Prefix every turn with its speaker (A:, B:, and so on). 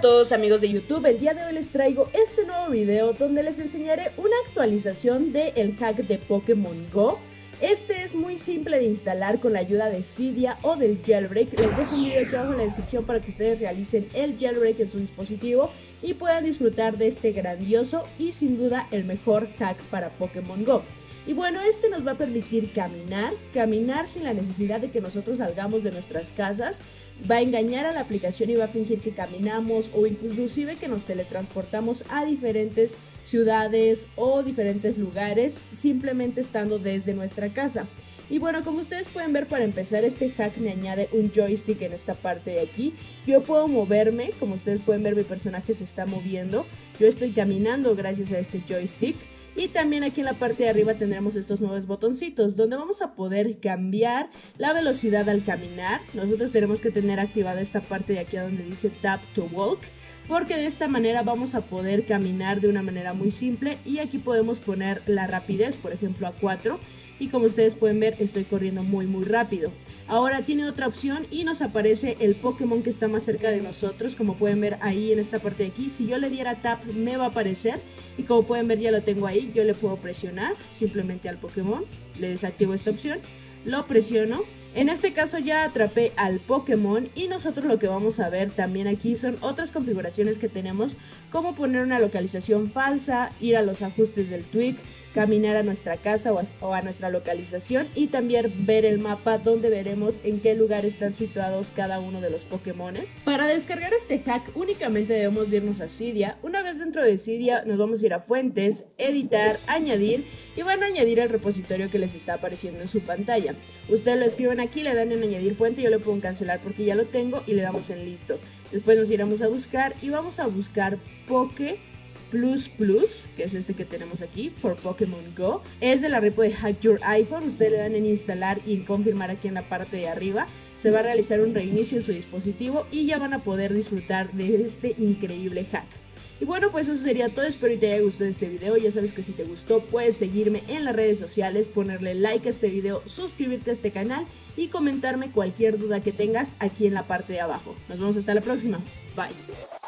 A: todos amigos de YouTube, el día de hoy les traigo este nuevo video donde les enseñaré una actualización del el hack de Pokémon GO. Este es muy simple de instalar con la ayuda de Cydia o del jailbreak. Les dejo un video aquí abajo en la descripción para que ustedes realicen el jailbreak en su dispositivo y puedan disfrutar de este grandioso y sin duda el mejor hack para Pokémon GO. Y bueno, este nos va a permitir caminar, caminar sin la necesidad de que nosotros salgamos de nuestras casas, va a engañar a la aplicación y va a fingir que caminamos o inclusive que nos teletransportamos a diferentes ciudades o diferentes lugares simplemente estando desde nuestra casa. Y bueno, como ustedes pueden ver, para empezar, este hack me añade un joystick en esta parte de aquí. Yo puedo moverme, como ustedes pueden ver, mi personaje se está moviendo. Yo estoy caminando gracias a este joystick. Y también aquí en la parte de arriba tendremos estos nuevos botoncitos donde vamos a poder cambiar la velocidad al caminar. Nosotros tenemos que tener activada esta parte de aquí donde dice tap to walk porque de esta manera vamos a poder caminar de una manera muy simple y aquí podemos poner la rapidez, por ejemplo a 4 y como ustedes pueden ver estoy corriendo muy muy rápido. Ahora tiene otra opción y nos aparece el Pokémon que está más cerca de nosotros, como pueden ver ahí en esta parte de aquí. Si yo le diera tap me va a aparecer y como pueden ver ya lo tengo ahí, yo le puedo presionar simplemente al Pokémon, le desactivo esta opción, lo presiono en este caso ya atrapé al Pokémon y nosotros lo que vamos a ver también aquí son otras configuraciones que tenemos como poner una localización falsa, ir a los ajustes del tweak, caminar a nuestra casa o a, nuestra localización y también ver el mapa donde veremos en qué lugar están situados cada uno de los Pokémones. Para descargar este hack únicamente debemos irnos a Cydia. Una vez dentro de Cydia nos vamos a ir a fuentes, editar, añadir y van a añadir el repositorio que les está apareciendo en su pantalla. Ustedes lo escriben aquí, le dan en añadir fuente, yo le puedo cancelar porque ya lo tengo y le damos en listo. Después nos iremos a buscar y vamos a buscar Poké Plus Plus, que es este que tenemos aquí, for Pokémon Go. Es de la repo de Hack Your iPhone. Ustedes le dan en instalar y en confirmar aquí en la parte de arriba. Se va a realizar un reinicio en su dispositivo y ya van a poder disfrutar de este increíble hack. Y bueno, pues eso sería todo. Espero que te haya gustado este video. Ya sabes que si te gustó, puedes seguirme en las redes sociales, ponerle like a este video, suscribirte a este canal y comentarme cualquier duda que tengas aquí en la parte de abajo. Nos vemos hasta la próxima. Bye.